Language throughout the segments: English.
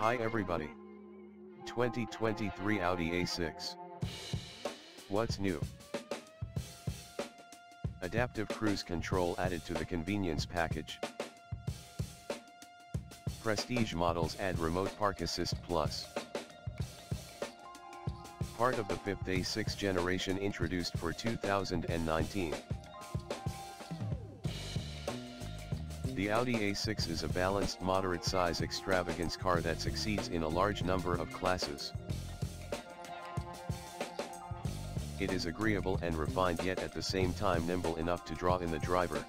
Hi everybody. 2023 Audi A6. What's new? Adaptive cruise control added to the convenience package. Prestige models add remote park assist plus. Part of the fifth A6 generation introduced for 2019. The Audi A6 is a balanced moderate size extravagance car that succeeds in a large number of classes. It is agreeable and refined yet at the same time nimble enough to draw in the driver.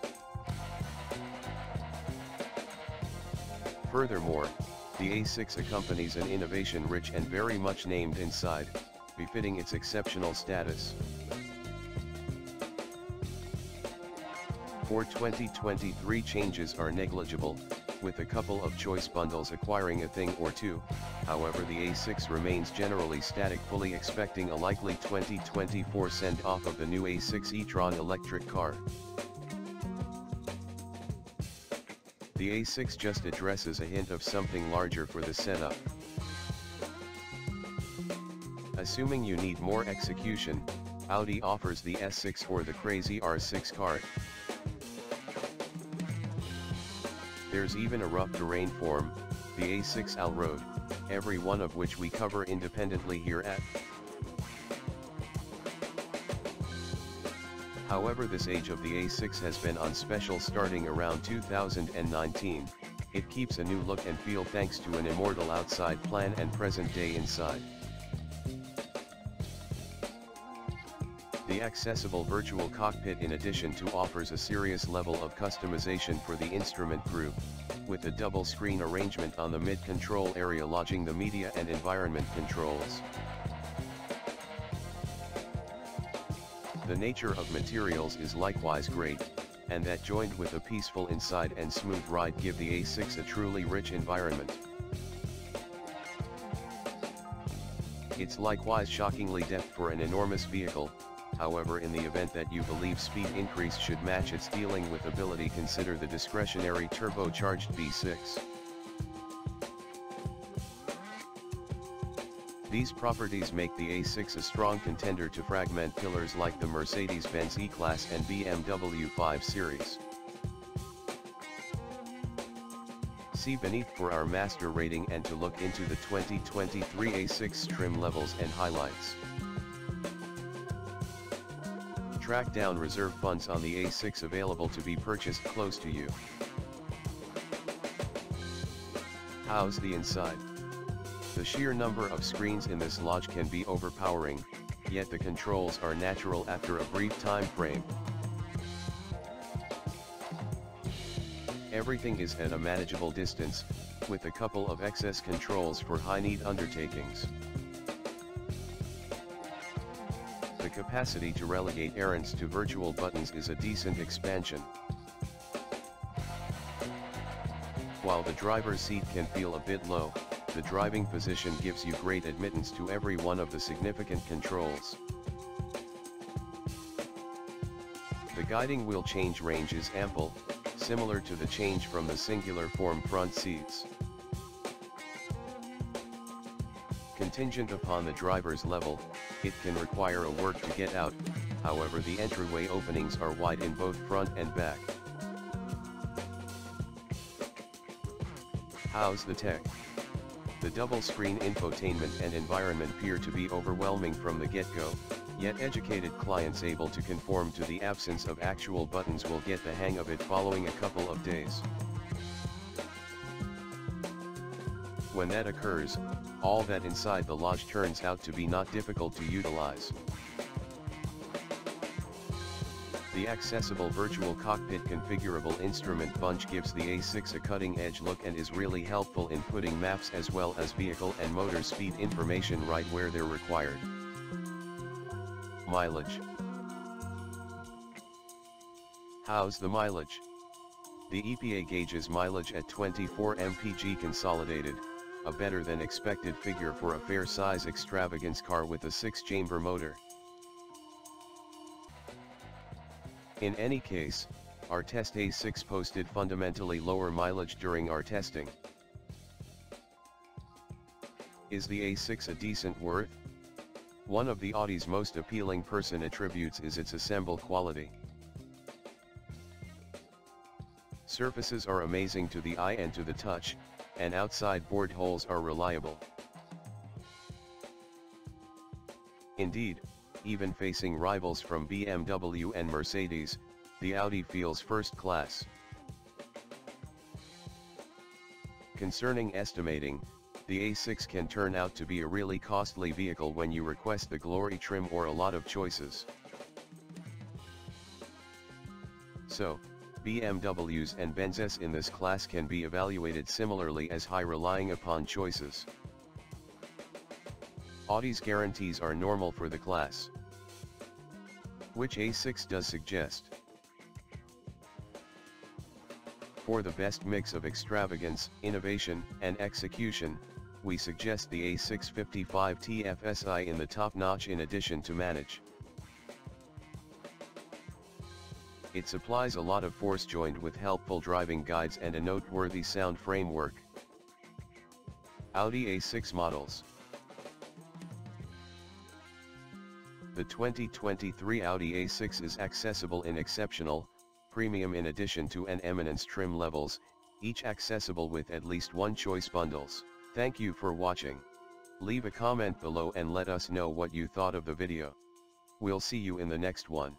Furthermore, the A6 accompanies an innovation rich and very much named inside, befitting its exceptional status. For 2023 changes are negligible, with a couple of choice bundles acquiring a thing or two, however the A6 remains generally static fully expecting a likely 2024 send off of the new A6 e-tron electric car. The A6 just addresses a hint of something larger for the setup. Assuming you need more execution, Audi offers the S6 or the crazy R6 cart. There's even a rough terrain form, the A6 Allroad, every one of which we cover independently here at. However this age of the A6 has been on special starting around 2019, it keeps a new look and feel thanks to an immortal outside plan and present day inside. The accessible virtual cockpit in addition to offers a serious level of customization for the instrument group, with a double screen arrangement on the mid-control area lodging the media and environment controls. The nature of materials is likewise great, and that joined with a peaceful inside and smooth ride give the A6 a truly rich environment. It's likewise shockingly depth for an enormous vehicle, however in the event that you believe speed increase should match its dealing with ability consider the discretionary turbocharged V6. These properties make the A6 a strong contender to fragment pillars like the Mercedes-Benz E-Class and BMW 5 Series. See beneath for our master rating and to look into the 2023 A6 trim levels and highlights. Track down reserve funds on the A6 available to be purchased close to you. How's the inside? The sheer number of screens in this lodge can be overpowering, yet the controls are natural after a brief time frame. Everything is at a manageable distance, with a couple of excess controls for high-need undertakings. The capacity to relegate errands to virtual buttons is a decent expansion. While the driver's seat can feel a bit low, the driving position gives you great admittance to every one of the significant controls. The guiding wheel change range is ample, similar to the change from the singular form front seats. Contingent upon the driver's level, it can require a work to get out, however the entryway openings are wide in both front and back. How's the tech? The double-screen infotainment and environment appear to be overwhelming from the get-go, yet educated clients able to conform to the absence of actual buttons will get the hang of it following a couple of days. When that occurs, all that inside the lodge turns out to be not difficult to utilize. The accessible virtual cockpit configurable instrument bunch gives the A6 a cutting-edge look and is really helpful in putting maps as well as vehicle and motor speed information right where they're required. Mileage How's the mileage? The EPA gauges mileage at 24 mpg consolidated, a better than expected figure for a fair size extravagance car with a 6-chamber motor. In any case, our test A6 posted fundamentally lower mileage during our testing. Is the A6 a decent worth? One of the Audi's most appealing person attributes is its assemble quality. Surfaces are amazing to the eye and to the touch, and outside board holes are reliable. Indeed, even facing rivals from BMW and Mercedes, the Audi feels first class. Concerning estimating, the A6 can turn out to be a really costly vehicle when you request the glory trim or a lot of choices. So, BMWs and Benzes in this class can be evaluated similarly as high relying upon choices. Audi's guarantees are normal for the class. Which A6 does suggest? For the best mix of extravagance, innovation, and execution, we suggest the A6 55 TFSI in the top notch in addition to manage. It supplies a lot of force joined with helpful driving guides and a noteworthy sound framework. Audi A6 models The 2023 Audi A6 is accessible in exceptional, premium in addition to an eminence trim levels, each accessible with at least one choice bundles. Thank you for watching. Leave a comment below and let us know what you thought of the video. We'll see you in the next one.